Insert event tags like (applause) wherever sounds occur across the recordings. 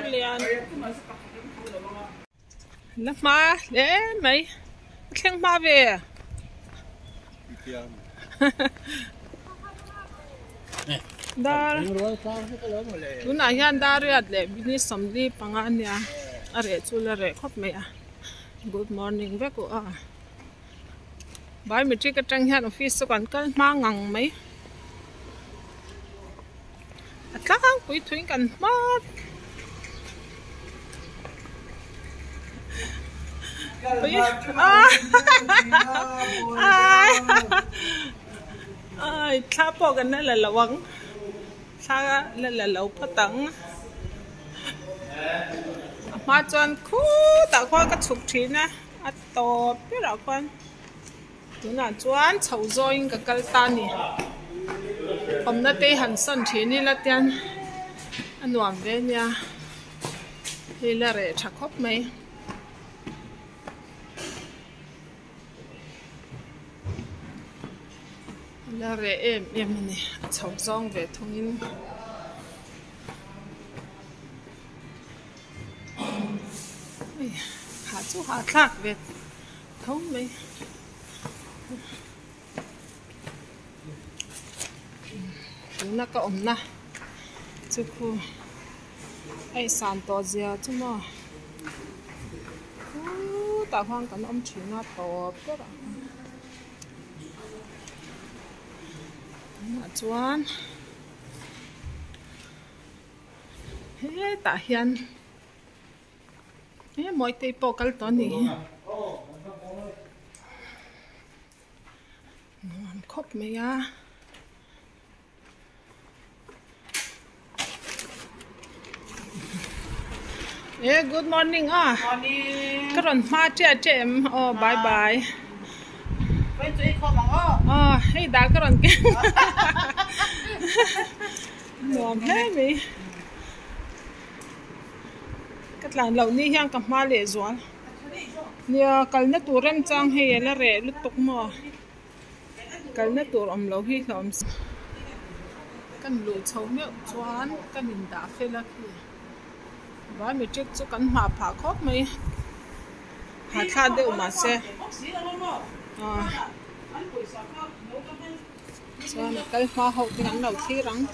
liền. Lắm mà để mấy? Khen ma về dar tun a hian dar riat le bini samli panga nia a re chu la re khop me a good morning ve ko a bai mi tri ka tang hian office kan kal ma ngang mai a pui thuin kan ma pui a ai thla po kan na la lawang thla la la lo patang ma chuan khu ta kho ka chuk thina a to pi ra kwan tuna chuan chho zoin ka kal ta ni om na te han san thini la anh anuam về nia thì là để chặt khóc mấy là để em em ni chho về thông in hạ chú hạ lạc về thông mấy nó có ổn na chú khu ai sàn to giờ chú mà. Ta hoang cái ông chỉ nó to cái đó mà chuan thế ta hiền. Thế mọi tay bộ cái đó nè làm khóc mày à. Yeah, good morning ah. Morning. Karon ma che che em. Oh, bye bye. Với chị không mong ơ. Oh, hey da karon (laughs) ke. Nom he mi. Kat lan lo ni hiang kam ma le zual. Nia kal na turam chang he la re lu tuk mo. Kal na tur om lo hi khom. Kan lu chau me chuan kan in da fe la ki. Ba mi chik chu kan ma pha khop mai. Ha tha de ma se. À. Cho nó cây hoa hậu thì hắn đầu thi rắn.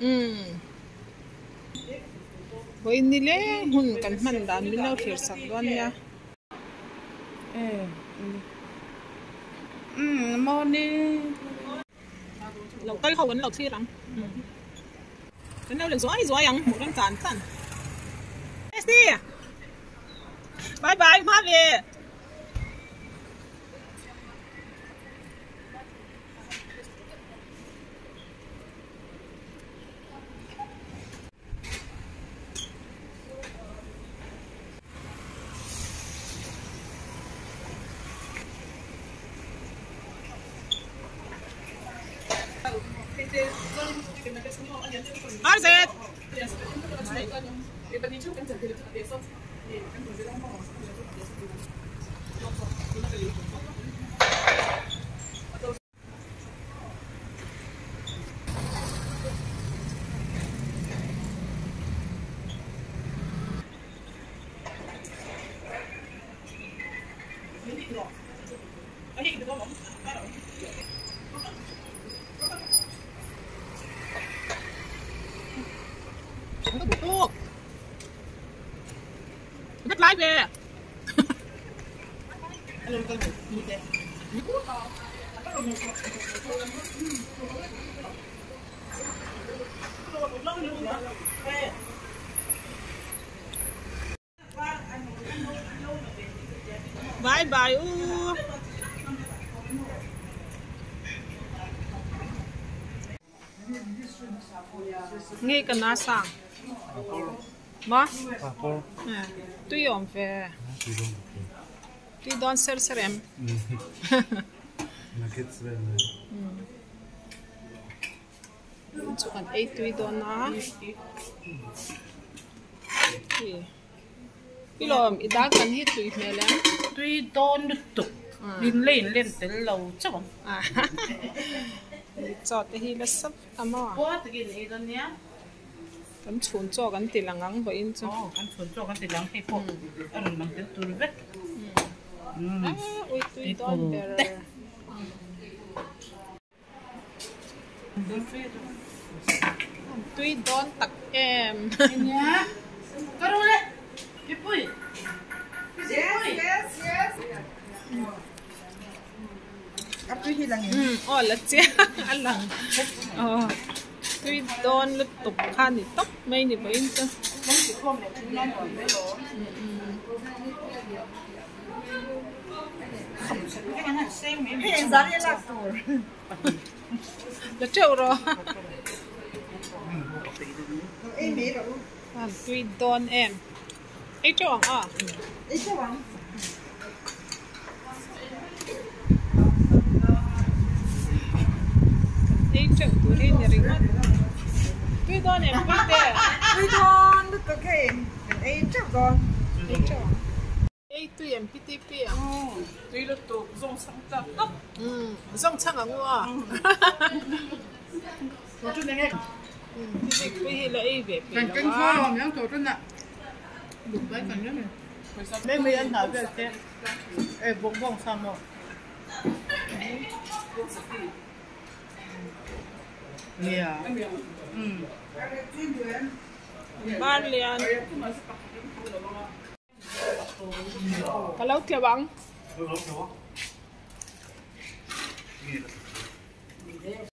Ừ. Với ní lẽ hùn mặn đàn mình đâu thiệt sẵn luôn nha. Ừ, morning. Lẩu cây hậu vẫn lẩu thi rắn. Cái nào là giỏi giỏi ăn một con cản cản. Messi. Bye bye, má về. Arzet. Không Bye bye. Uh. Nghe cái ná sang. Mà? Tuy ổn về. Tuy đón sơ sơ (laughs) Nuggets werden. Chú cần ấy tuy ná. Thì. Cái lò ý đá cần hít tùy mẹ lắm. Tuy đôn đứt tục. Linh lên lên tới lầu chắc không? À. (laughs) cho te hi la sap ama Ủa, tự nhiên này đơn nhá. kan chun cho kan ti langang bo in chu Ồ, ăn phun cho con tự lắng hay phụ. Ăn bằng vết. Ừ. ah ui tui Ito. Tui don tak em Nhá. Có đâu đấy? Cái bụi. Yes, yes, yes. Áp túi hi lang ừ oh la che alang oh tui don lu tuk khan ni tok mai ni bo in chu Nó chỉ không để chúng nó nổi với lỗ. Cái này là xem mấy (laughs) Hi en zan ye lak tur. la cheu ro Ei me ro. an tui don em ai chong à Ei cho wang. ai chong tu ri ni ring tui don em pi te Túi don lúc có cái ei cho don. ai chong ai tui em pi ti pi à Tuy là tụ dùng sáng tạo. Tóc. ừ zong chang ang wa Nó chút này nghe. pi pi hi la ai ve pi Cảnh la canh wa kho làm nhá tổ chân ạ. Đúng đấy cảnh nhất này. Đây mới ăn thảo về thế. Ê, bụng bụng sao cái Yeah. Ừ. ban